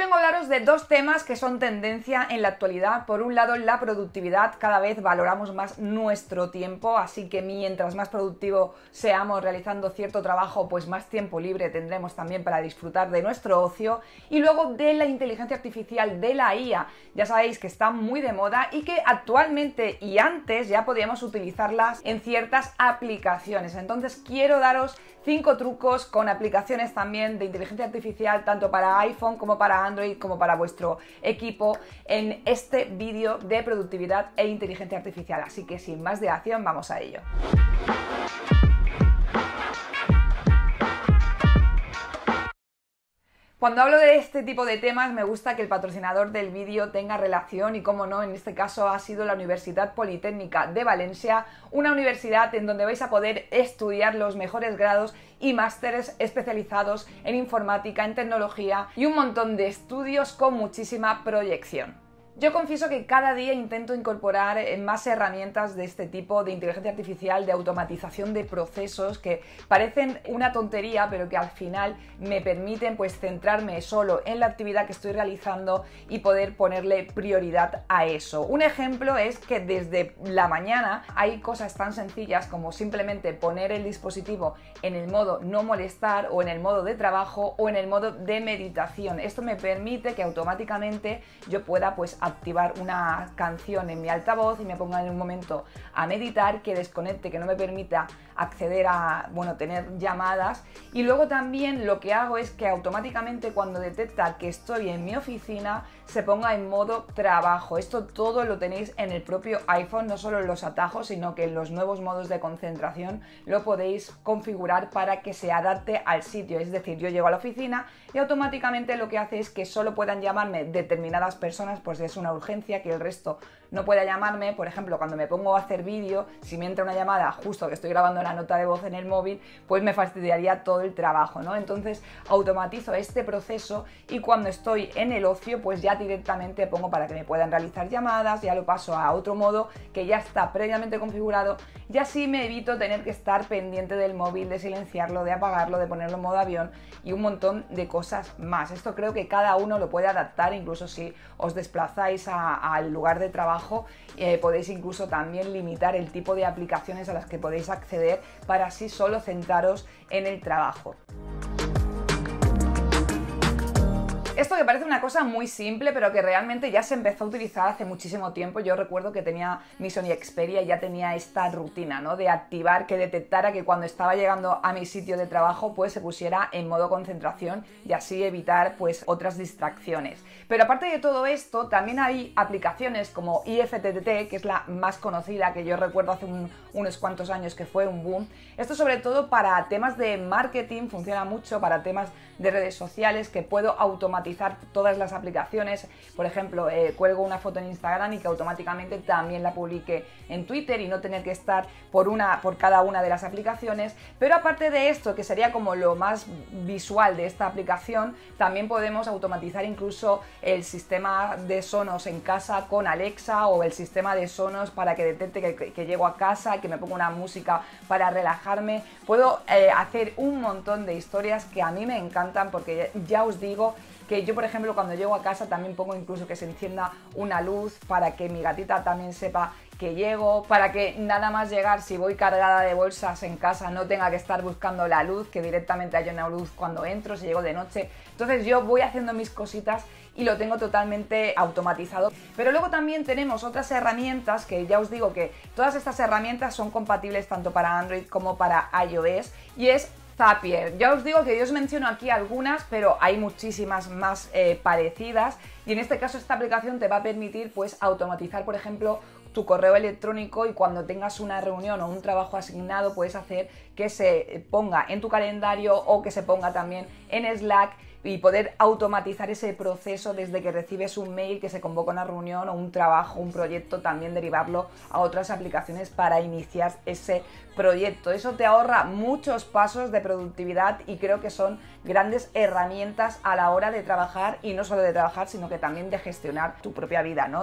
vengo a hablaros de dos temas que son tendencia en la actualidad. Por un lado, la productividad. Cada vez valoramos más nuestro tiempo, así que mientras más productivo seamos realizando cierto trabajo, pues más tiempo libre tendremos también para disfrutar de nuestro ocio. Y luego de la inteligencia artificial, de la IA. Ya sabéis que está muy de moda y que actualmente y antes ya podíamos utilizarlas en ciertas aplicaciones. Entonces quiero daros cinco trucos con aplicaciones también de inteligencia artificial, tanto para iPhone como para Android como para vuestro equipo en este vídeo de productividad e inteligencia artificial. Así que sin más dilación, vamos a ello. Cuando hablo de este tipo de temas me gusta que el patrocinador del vídeo tenga relación y como no, en este caso ha sido la Universidad Politécnica de Valencia, una universidad en donde vais a poder estudiar los mejores grados y másteres especializados en informática, en tecnología y un montón de estudios con muchísima proyección. Yo confieso que cada día intento incorporar eh, más herramientas de este tipo de inteligencia artificial, de automatización de procesos que parecen una tontería, pero que al final me permiten pues centrarme solo en la actividad que estoy realizando y poder ponerle prioridad a eso. Un ejemplo es que desde la mañana hay cosas tan sencillas como simplemente poner el dispositivo en el modo no molestar o en el modo de trabajo o en el modo de meditación. Esto me permite que automáticamente yo pueda pues activar una canción en mi altavoz y me ponga en un momento a meditar, que desconecte, que no me permita acceder a, bueno, tener llamadas. Y luego también lo que hago es que automáticamente cuando detecta que estoy en mi oficina, se ponga en modo trabajo. Esto todo lo tenéis en el propio iPhone, no solo en los atajos, sino que en los nuevos modos de concentración lo podéis configurar para que se adapte al sitio. Es decir, yo llego a la oficina y automáticamente lo que hace es que solo puedan llamarme determinadas personas, pues es una urgencia, que el resto no pueda llamarme. Por ejemplo, cuando me pongo a hacer vídeo, si me entra una llamada justo que estoy grabando la nota de voz en el móvil, pues me fastidiaría todo el trabajo, ¿no? Entonces automatizo este proceso y cuando estoy en el ocio, pues ya directamente pongo para que me puedan realizar llamadas, ya lo paso a otro modo que ya está previamente configurado y así me evito tener que estar pendiente del móvil, de silenciarlo, de apagarlo, de ponerlo en modo avión y un montón de cosas más. Esto creo que cada uno lo puede adaptar, incluso si os desplazáis al lugar de trabajo, eh, podéis incluso también limitar el tipo de aplicaciones a las que podéis acceder para así solo centraros en el trabajo. Esto que parece una cosa muy simple, pero que realmente ya se empezó a utilizar hace muchísimo tiempo. Yo recuerdo que tenía mi Sony Xperia y ya tenía esta rutina, ¿no? De activar, que detectara que cuando estaba llegando a mi sitio de trabajo, pues se pusiera en modo concentración y así evitar, pues, otras distracciones. Pero aparte de todo esto, también hay aplicaciones como IFTTT, que es la más conocida, que yo recuerdo hace unos cuantos años que fue un boom. Esto sobre todo para temas de marketing, funciona mucho para temas de redes sociales, que puedo automatizar todas las aplicaciones. Por ejemplo, eh, cuelgo una foto en Instagram y que automáticamente también la publique en Twitter y no tener que estar por, una, por cada una de las aplicaciones. Pero aparte de esto, que sería como lo más visual de esta aplicación, también podemos automatizar incluso el sistema de sonos en casa con Alexa o el sistema de sonos para que detecte que, llego a casa, que me ponga una música para relajarme. Puedo eh, hacer un montón de historias que a mí me encantan porque ya os digo que yo, por ejemplo, cuando llego a casa también pongo incluso que se encienda una luz para que mi gatita también sepa que llego, para que nada más llegar, si voy cargada de bolsas en casa, no tenga que estar buscando la luz, que directamente haya una luz cuando entro, si llego de noche. Entonces yo voy haciendo mis cositas y lo tengo totalmente automatizado. Pero luego también tenemos otras herramientas que ya os digo que todas estas herramientas son compatibles tanto para Android como para iOS y es Zapier. Ya os digo que yo os menciono aquí algunas, pero hay muchísimas más eh, parecidas y en este caso esta aplicación te va a permitir pues automatizar, por ejemplo, tu correo electrónico y cuando tengas una reunión o un trabajo asignado puedes hacer que se ponga en tu calendario o que se ponga también en Slack y poder automatizar ese proceso desde que recibes un mail, que se convoca una reunión o un trabajo, un proyecto, también derivarlo a otras aplicaciones para iniciar ese proyecto. Eso te ahorra muchos pasos de productividad y creo que son grandes herramientas a la hora de trabajar y no solo de trabajar, sino que también de gestionar tu propia vida, ¿no?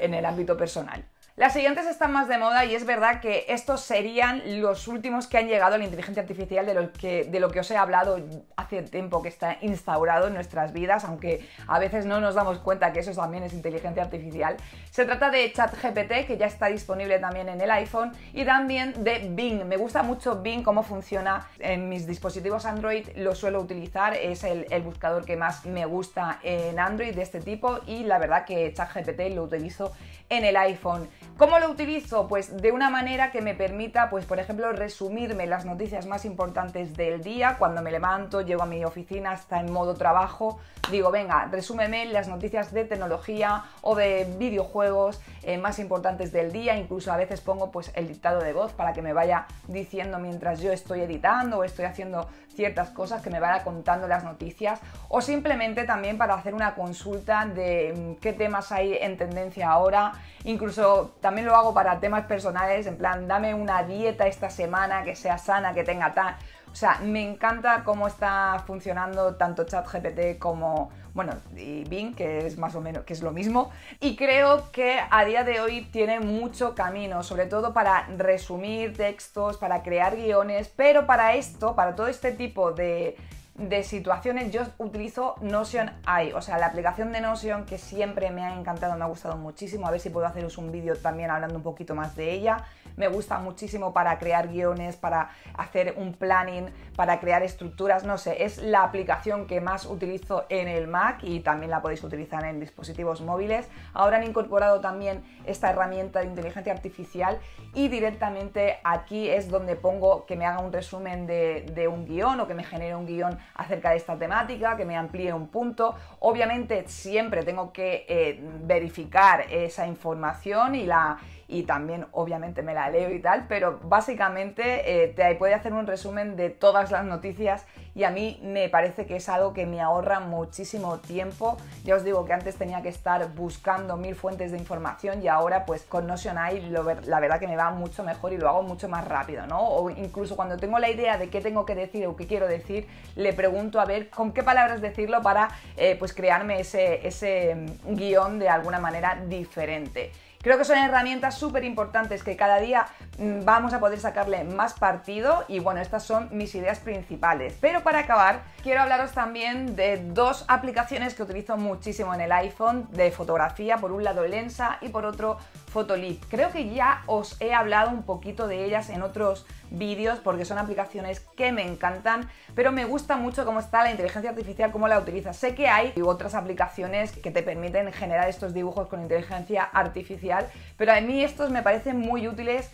en el ámbito personal. Las siguientes están más de moda y es verdad que estos serían los últimos que han llegado a la inteligencia artificial de lo que, de lo que os he hablado hace tiempo que está instaurado en nuestras vidas, aunque a veces no nos damos cuenta que eso también es inteligencia artificial. Se trata de ChatGPT, que ya está disponible también en el iPhone, y también de Bing. Me gusta mucho Bing, cómo funciona en mis dispositivos Android, lo suelo utilizar, es el, buscador que más me gusta en Android de este tipo y la verdad que ChatGPT lo utilizo en el iPhone. ¿Cómo lo utilizo? Pues de una manera que me permita, pues por ejemplo, resumirme las noticias más importantes del día. Cuando me levanto, llego a mi oficina, está en modo trabajo, digo, venga, resúmeme las noticias de tecnología o de videojuegos eh, más importantes del día. Incluso a veces pongo pues el dictado de voz para que me vaya diciendo mientras yo estoy editando o estoy haciendo ciertas cosas, que me vaya contando las noticias. O simplemente también para hacer una consulta de mm, qué temas hay en tendencia ahora. Incluso también lo hago para temas personales, en plan, dame una dieta esta semana que sea sana, que tenga tal. O sea, me encanta cómo está funcionando tanto ChatGPT como, bueno, y Bing, que es más o menos, que es lo mismo. Y creo que a día de hoy tiene mucho camino, sobre todo para resumir textos, para crear guiones, pero para esto, para todo este tipo de de situaciones yo utilizo Notion AI, o sea, la aplicación de Notion que siempre me ha encantado, me ha gustado muchísimo, a ver si puedo haceros un vídeo también hablando un poquito más de ella. Me gusta muchísimo para crear guiones, para hacer un planning, para crear estructuras, no sé, es la aplicación que más utilizo en el Mac y también la podéis utilizar en dispositivos móviles. Ahora han incorporado también esta herramienta de inteligencia artificial y directamente aquí es donde pongo que me haga un resumen de, de un guion o que me genere un guion acerca de esta temática, que me amplíe un punto. Obviamente siempre tengo que eh, verificar esa información y la y también obviamente me la leo y tal, pero básicamente eh, te puede hacer un resumen de todas las noticias y a mí me parece que es algo que me ahorra muchísimo tiempo. Ya os digo que antes tenía que estar buscando mil fuentes de información y ahora pues con Notion AI la verdad que me va mucho mejor y lo hago mucho más rápido, ¿no? O incluso cuando tengo la idea de qué tengo que decir o qué quiero decir, le pregunto a ver con qué palabras decirlo para eh, pues crearme ese, ese mm, guion de alguna manera diferente. Creo que son herramientas súper importantes que cada día mm, vamos a poder sacarle más partido y bueno, estas son mis ideas principales. Pero para acabar, quiero hablaros también de dos aplicaciones que utilizo muchísimo en el iPhone de fotografía, por un lado Lensa y por otro Photolip. Creo que ya os he hablado un poquito de ellas en otros vídeos porque son aplicaciones que me encantan, pero me gusta mucho cómo está la inteligencia artificial, cómo la utilizas. Sé que hay otras aplicaciones que te permiten generar estos dibujos con inteligencia artificial, pero a mí estos me parecen muy útiles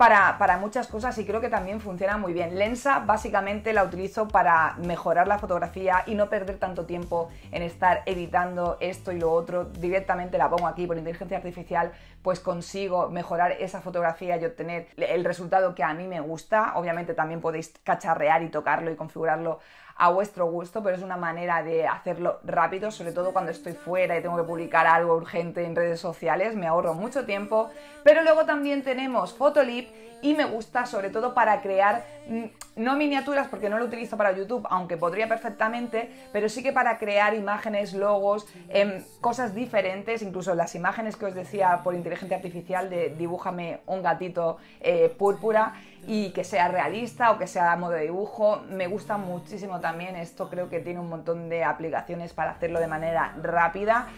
para, muchas cosas y creo que también funciona muy bien. Lensa básicamente la utilizo para mejorar la fotografía y no perder tanto tiempo en estar editando esto y lo otro. Directamente la pongo aquí por inteligencia artificial, pues consigo mejorar esa fotografía y obtener el resultado que a mí me gusta. Obviamente también podéis cacharrear y tocarlo y configurarlo a vuestro gusto, pero es una manera de hacerlo rápido, sobre todo cuando estoy fuera y tengo que publicar algo urgente en redes sociales, me ahorro mucho tiempo. Pero luego también tenemos Photolip y me gusta sobre todo para crear, mm, no miniaturas porque no lo utilizo para YouTube, aunque podría perfectamente, pero sí que para crear imágenes, logos, em, cosas diferentes, incluso las imágenes que os decía por inteligencia artificial de dibújame un gatito eh, púrpura y que sea realista o que sea modo de dibujo. Me gusta muchísimo también esto, creo que tiene un montón de aplicaciones para hacerlo de manera rápida.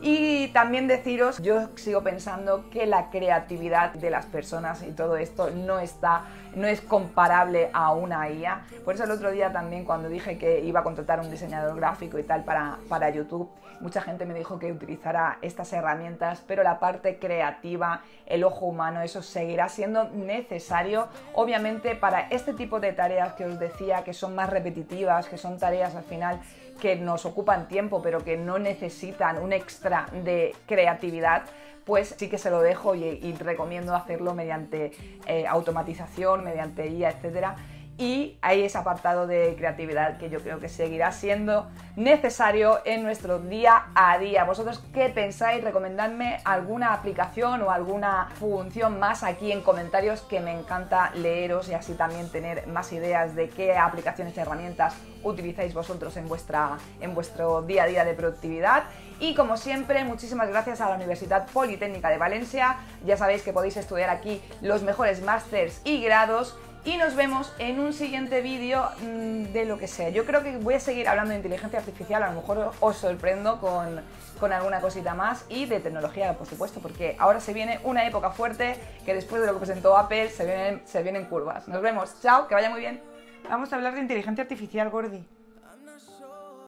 Y también deciros, yo sigo pensando que la creatividad de las personas y todo esto no está, no es comparable a una IA. Por eso el otro día también cuando dije que iba a contratar un diseñador gráfico y tal para, para YouTube, mucha gente me dijo que utilizara estas herramientas, pero la parte creativa, el ojo humano, eso seguirá siendo necesario obviamente para este tipo de tareas que os decía que son más repetitivas, que son tareas al final que nos ocupan tiempo pero que no necesitan un extra de creatividad, pues sí que se lo dejo y, recomiendo hacerlo mediante eh, automatización, mediante IA, etcétera y hay ese apartado de creatividad que yo creo que seguirá siendo necesario en nuestro día a día. ¿Vosotros qué pensáis? Recomendadme alguna aplicación o alguna función más aquí en comentarios que me encanta leeros y así también tener más ideas de qué aplicaciones y herramientas utilizáis vosotros en, vuestra, en vuestro día a día de productividad. Y como siempre, muchísimas gracias a la Universidad Politécnica de Valencia. Ya sabéis que podéis estudiar aquí los mejores másters y grados y nos vemos en un siguiente vídeo mm, de lo que sea. Yo creo que voy a seguir hablando de inteligencia artificial, a lo mejor os sorprendo con, con, alguna cosita más y de tecnología, por supuesto, porque ahora se viene una época fuerte que después de lo que presentó Apple se vienen, se vienen curvas. Nos vemos, chao, que vaya muy bien. Vamos a hablar de inteligencia artificial, Gordi.